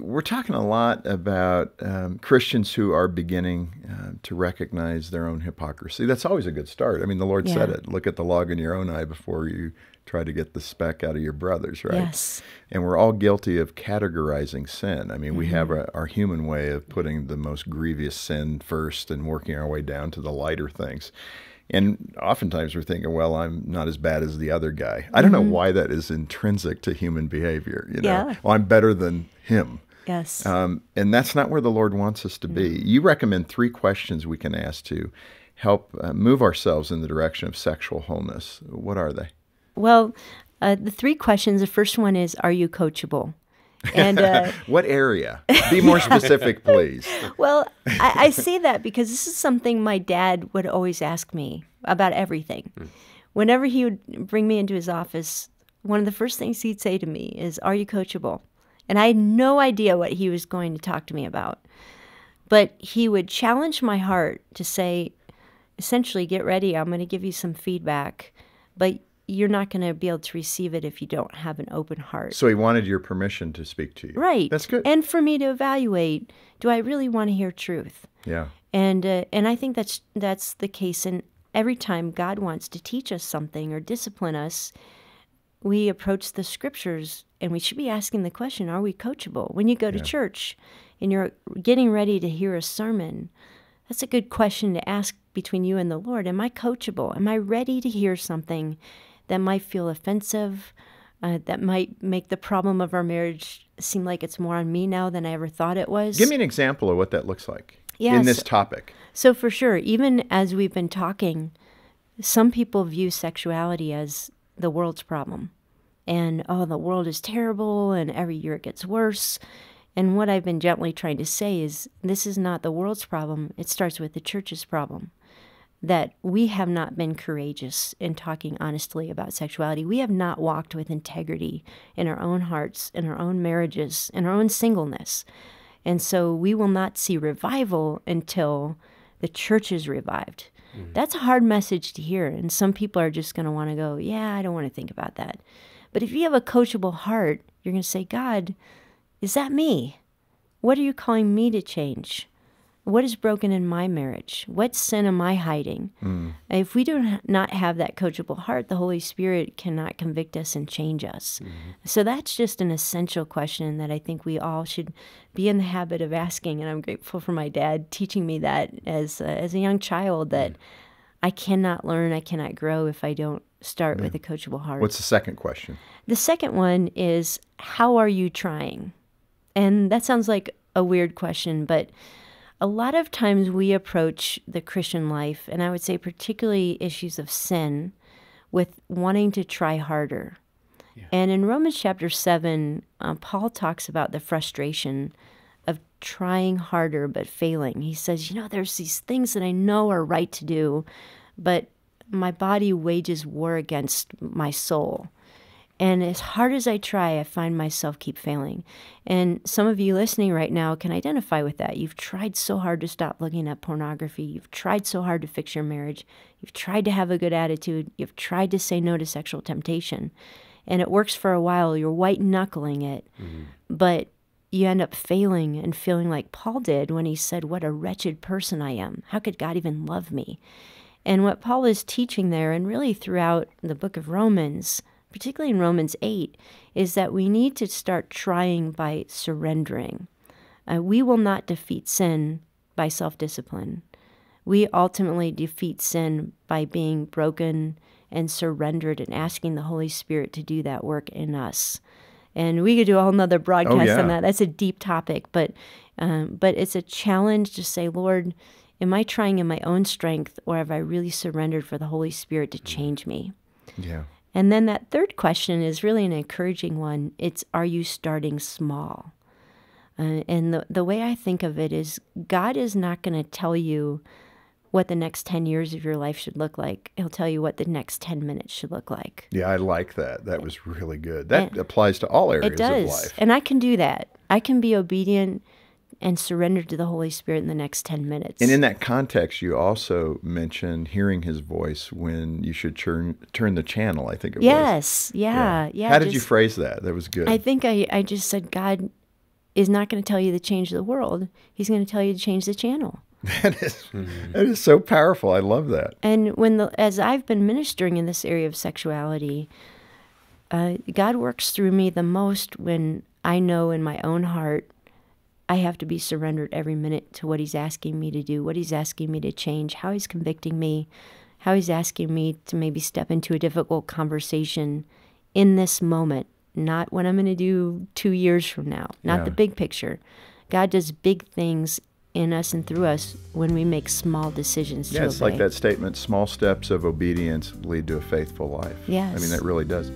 We're talking a lot about um, Christians who are beginning uh, to recognize their own hypocrisy. That's always a good start. I mean, the Lord Yeah. said it look at the log in your own eye before you try to get the speck out of your brother's, right? Yes. And we're all guilty of categorizing sin. I mean, we have Mm-hmm. a, our human way of putting the most grievous sin first and working our way down to the lighter things. And oftentimes we're thinking, well, I'm not as bad as the other guy. I don't know why that is intrinsic to human behavior. You know, Mm-hmm. Yeah. well, I'm better than him. Yes. Um, and that's not where the Lord wants us to be. You recommend three questions we can ask to help uh, move ourselves in the direction of sexual wholeness. What are they? well, uh, the three questions. The first one is, "Are you coachable?" And uh, What area? Be more specific, please. well, I, I say that because this is something my dad would always ask me about everything. Whenever he would bring me into his office, one of the first things he'd say to me is, Are you coachable? And I had no idea what he was going to talk to me about. But he would challenge my heart to say, essentially, get ready. I'm going to give you some feedback, but you're not going to be able to receive it if you don't have an open heart. So he wanted your permission to speak to you. Right. That's good. And for me to evaluate, do I really want to hear truth? yeah. And uh, and I think that's that's the case. And every time God wants to teach us something or discipline us, we approach the scriptures and we should be asking the question: Are we coachable? When you go to church and you're getting ready to hear a sermon, that's a good question to ask between you and the Lord. Am I coachable? Am I ready to hear something that might feel offensive? Uh, that might make the problem of our marriage seem like it's more on me now than I ever thought it was. Give me an example of what that looks like In this topic. So, for sure, even as we've been talking, some people view sexuality as the world's problem. And, oh, the world is terrible, and every year it gets worse. And what I've been gently trying to say is this is not the world's problem, it starts with the church's problem. That we have not been courageous in talking honestly about sexuality. We have not walked with integrity in our own hearts, in our own marriages, in our own singleness. And so we will not see revival until the church is revived. Mm-hmm. That's a hard message to hear. And some people are just going to want to go, yeah, I don't want to think about that. But if you have a coachable heart, you're going to say, God, is that me? What are you calling me to change? What is broken in my marriage? What sin am I hiding? Hmm. If we do not have that coachable heart, the Holy Spirit cannot convict us and change us. Mm-hmm. So that's just an essential question that I think we all should be in the habit of asking. And I'm grateful for my dad teaching me that as a, as a young child that mm. I cannot learn, I cannot grow if I don't start with a coachable heart. What's the second question? The second one is how are you trying? And that sounds like a weird question, but a lot of times we approach the Christian life, and I would say particularly issues of sin, with wanting to try harder. And in Romans chapter 7, uh, Paul talks about the frustration of trying harder but failing. He says, You know, there's these things that I know are right to do, but my body wages war against my soul. And as hard as I try, I find myself keep failing. And some of you listening right now can identify with that. You've tried so hard to stop looking at pornography. You've tried so hard to fix your marriage. You've tried to have a good attitude. You've tried to say no to sexual temptation. And it works for a while. You're white knuckling it. Mm-hmm. But you end up failing and feeling like Paul did when he said, What a wretched person I am. How could God even love me? And what Paul is teaching there, and really throughout the book of Romans, particularly in Romans 8, is that we need to start trying by surrendering. Uh, we will not defeat sin by self discipline. We ultimately defeat sin by being broken and surrendered and asking the Holy Spirit to do that work in us. And we could do a whole nother broadcast yeah. on that. That's a deep topic, but um, but it's a challenge to say, Lord, am I trying in my own strength, or have I really surrendered for the Holy Spirit to change me? Yeah. And then that third question is really an encouraging one. It's are you starting small? Uh, and the, the way I think of it is God is not going to tell you what the next 10 years of your life should look like. He'll tell you what the next 10 minutes should look like. Yeah, I like that. That was really good. That applies to all areas It does. of life. And I can do that. I can be obedient and surrender to the Holy Spirit in the next 10 minutes. And in that context, you also mentioned hearing his voice when you should turn turn the channel. I think it was. yes. Yeah. Yeah. How did you phrase that? That was good. I think I, I just said, God, is not going to tell you to change the world. He's going to tell you to change the channel. That is, that is so powerful. I love that. And when the as I've been ministering in this area of sexuality, uh, God works through me the most when I know in my own heart I have to be surrendered every minute to what He's asking me to do, what He's asking me to change, how He's convicting me, how He's asking me to maybe step into a difficult conversation in this moment, not what I'm going to do two years from now, not Yeah. the big picture. God does big things in us and through us when we make small decisions Yeah, to it's obey. like that statement small steps of obedience lead to a faithful life. Yeah, I mean, that really does.